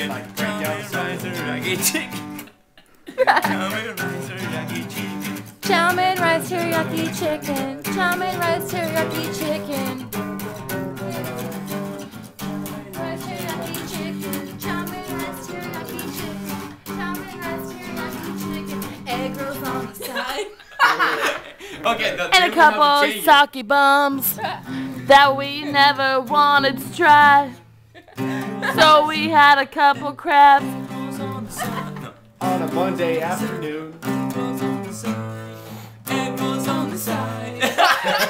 chicken. like, break down the Chow mein, rice, teriyaki chicken. Chow mein, rice, teriyaki chicken. Chow mein, rice, teriyaki chicken. Chow mein, rice, teriyaki chicken. Rice, teriyaki chicken. Chow mein, rice, teriyaki chicken. Chow mein, rice, teriyaki chicken. Egg rolls on the side. Okay, And a tune have to couple sake bombs that we never wanted to try. So we had a couple crabs. On a Monday afternoon. Egg rolls on the side.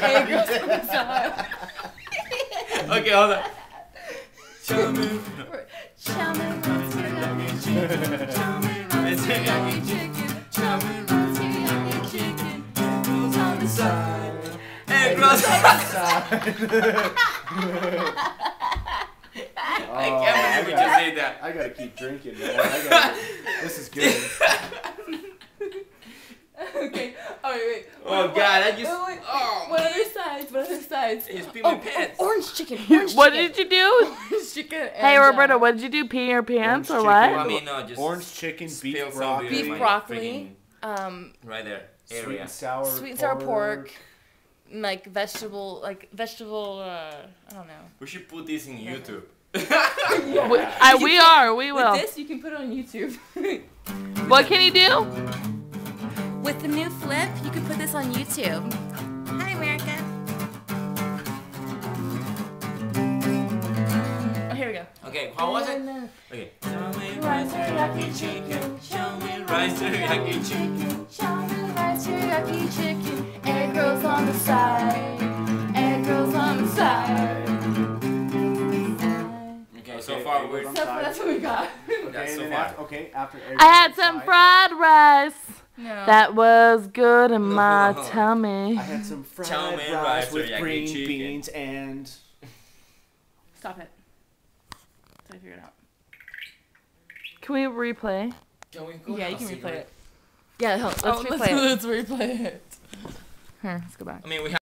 Egg rolls on the side. okay, hold on. Egg rolls the side. I can't believe we just did that. Oh, I gotta keep drinking, man. I gotta, this is good. Okay. Oh wait, wait. Oh What- god, I just. wait, wait. Oh. What other sides? What other sides? It's peeing oh, my pants. oh, orange chicken. Orange What chicken. did you do? Orange chicken. Hey and, uh, Roberta, what did you do? Pee in your pants Orange or I what? mean, no, just. Orange chicken, beef some broccoli, Beef broccoli. Um, Right there. sweet and sour, sweet and sour pork, like vegetable, like vegetable. Uh, I don't know. We should put this in YouTube. We, I, we are. We will. With this, you can put it on YouTube. What can you do? With the new flip, you can put this on YouTube. Hi, America. Oh, here we go. Okay, how was it? Okay. Chow mein, rice, teriyaki chicken. Chow mein, rice, teriyaki chicken. Chow mein, rice, teriyaki chicken. Okay, so we're. So that's what we got. Okay, so far. after, okay, after I had some side, fried rice. No. That was good in my tummy. I had some fried Chow rice rice, with green chicken. beans and Stop it. So I figured it out. Can we replay? Can we go Yeah, you can replay right? it. Yeah, let's Oh, replay let's- it. Let's replay it. Here, let's go back. I mean, we